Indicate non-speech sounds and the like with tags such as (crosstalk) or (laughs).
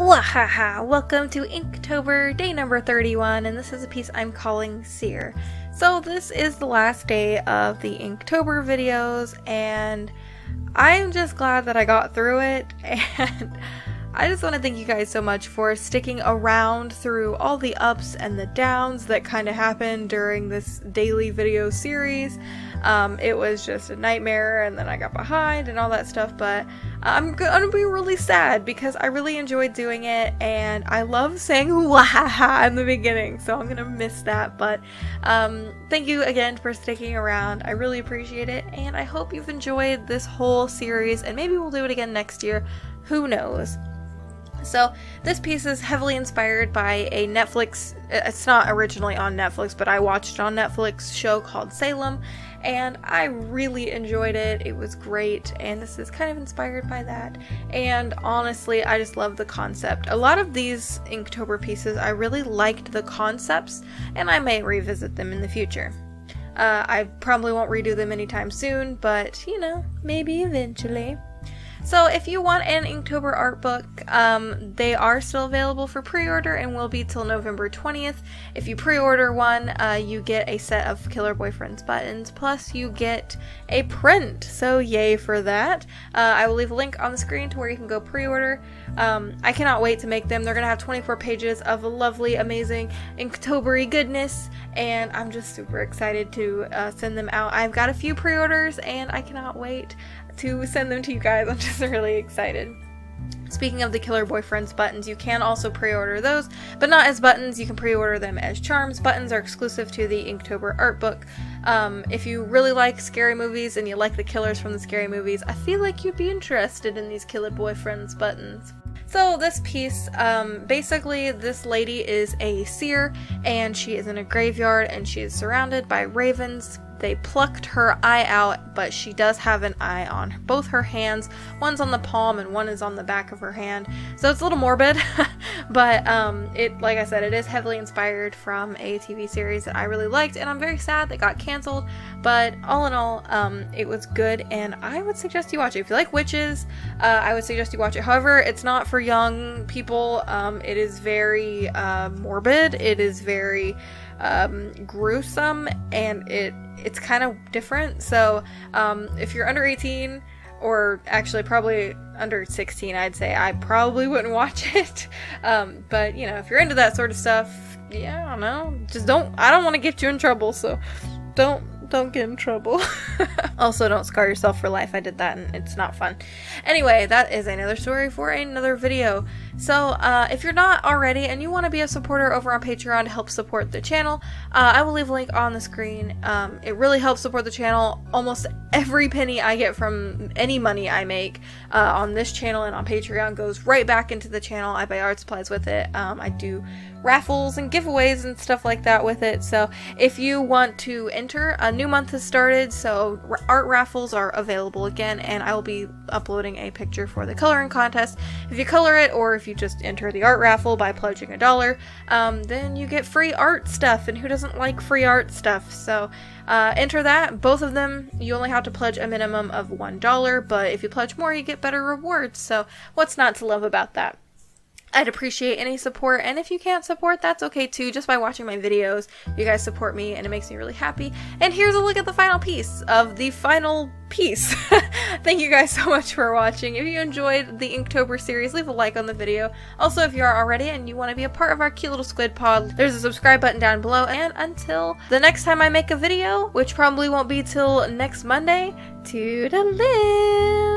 Wahaha! Welcome to Inktober, day number 31, and this is a piece I'm calling Seer. So this is the last day of the Inktober videos, and I'm just glad that I got through it, (laughs) and I just want to thank you guys so much for sticking around through all the ups and the downs that kind of happened during this daily video series. Um, it was just a nightmare, and then I got behind and all that stuff, but I'm gonna be really sad because I really enjoyed doing it, and I love saying (laughs) wahaha in the beginning, so I'm gonna miss that, but um, thank you again for sticking around. I really appreciate it, and I hope you've enjoyed this whole series, and maybe we'll do it again next year. Who knows? So, this piece is heavily inspired by a Netflix, it's not originally on Netflix, but I watched on Netflix show called Salem, and I really enjoyed it. It was great, and this is kind of inspired by that. And honestly, I just love the concept. A lot of these Inktober pieces, I really liked the concepts, and I may revisit them in the future. Uh, I probably won't redo them anytime soon, but you know, maybe eventually. So if you want an Inktober art book, um, they are still available for pre-order and will be till November 20th. If you pre-order one, uh, you get a set of Killer Boyfriends buttons, plus you get a print, so yay for that. Uh, I will leave a link on the screen to where you can go pre-order. Um, I cannot wait to make them. They're going to have 24 pages of lovely, amazing Inktobery goodness, and I'm just super excited to uh, send them out. I've got a few pre-orders, and I cannot wait to send them to you guys. (laughs) I'm just really excited. Speaking of the Killer Boyfriends buttons, you can also pre-order those, but not as buttons. You can pre-order them as charms. Buttons are exclusive to the Inktober art book. Um, if you really like scary movies and you like the killers from the scary movies, I feel like you'd be interested in these Killer Boyfriends buttons. So this piece, um, basically this lady is a seer and she is in a graveyard and she is surrounded by ravens, they plucked her eye out, but she does have an eye on both her hands. One's on the palm and one is on the back of her hand. So it's a little morbid, (laughs) but um, it, like I said, it is heavily inspired from a TV series that I really liked, and I'm very sad that got canceled. But all in all, um, it was good, and I would suggest you watch it. If you like witches, uh, I would suggest you watch it. However, it's not for young people. Um, it is very uh, morbid. It is very um, gruesome, and it it's kind of different. So um, if you're under 18 or actually probably under 16, I'd say I probably wouldn't watch (laughs) it. Um, but you know, if you're into that sort of stuff, yeah, I don't know. Just don't. I don't want to get you in trouble, so don't don't get in trouble. (laughs) also, don't scar yourself for life. I did that and it's not fun. Anyway, that is another story for another video. So, uh, if you're not already and you want to be a supporter over on Patreon to help support the channel, uh, I will leave a link on the screen. Um, it really helps support the channel. Almost every penny I get from any money I make uh, on this channel and on Patreon goes right back into the channel. I buy art supplies with it. Um, I do raffles and giveaways and stuff like that with it. So if you want to enter, a new month has started, so art raffles are available again, and I will be uploading a picture for the coloring contest. If you color it, or if you just enter the art raffle by pledging a dollar, um, then you get free art stuff, and who doesn't like free art stuff? So uh, enter that. Both of them, you only have to pledge a minimum of $1, but if you pledge more, you get better rewards. So what's not to love about that? I'd appreciate any support, and if you can't support, that's okay too, just by watching my videos. You guys support me, and it makes me really happy. And here's a look at the final piece of the final piece. (laughs) Thank you guys so much for watching. If you enjoyed the Inktober series, leave a like on the video. Also, if you are already and you want to be a part of our cute little squid pod, there's a subscribe button down below. And until the next time I make a video, which probably won't be till next Monday, to toodaloo!